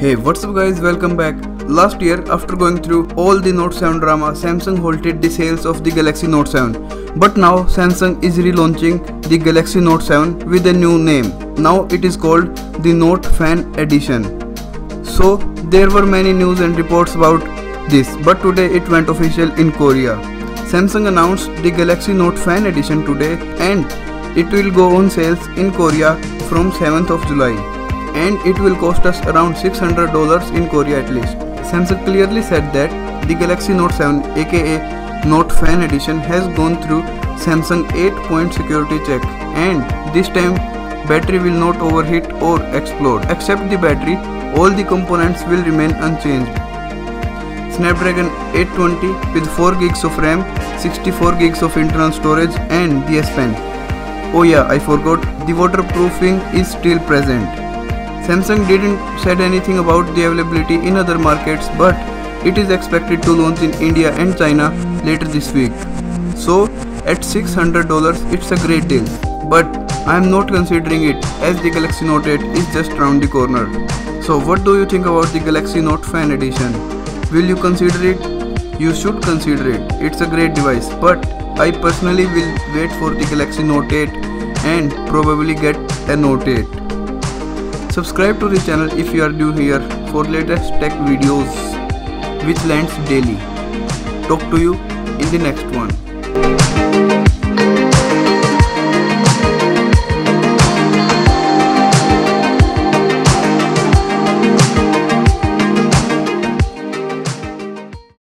Hey what's up guys welcome back. Last year after going through all the Note 7 drama Samsung halted the sales of the Galaxy Note 7. But now Samsung is relaunching the Galaxy Note 7 with a new name. Now it is called the Note Fan Edition. So there were many news and reports about this but today it went official in Korea. Samsung announced the Galaxy Note Fan Edition today and it will go on sales in Korea from 7th of July and it will cost us around $600 in Korea at least. Samsung clearly said that the Galaxy Note 7 aka Note Fan Edition has gone through Samsung 8 point security check and this time battery will not overheat or explode. Except the battery, all the components will remain unchanged. Snapdragon 820 with 4 gigs of RAM, 64 gigs of internal storage and the S Pen. Oh yeah, I forgot, the waterproofing is still present. Samsung didn't said anything about the availability in other markets but it is expected to launch in India and China later this week. So at $600 it's a great deal but I am not considering it as the Galaxy Note 8 is just around the corner. So what do you think about the Galaxy Note Fan Edition? Will you consider it? You should consider it. It's a great device but I personally will wait for the Galaxy Note 8 and probably get a Note 8. Subscribe to the channel if you are new here for latest tech videos which lands daily. Talk to you in the next one.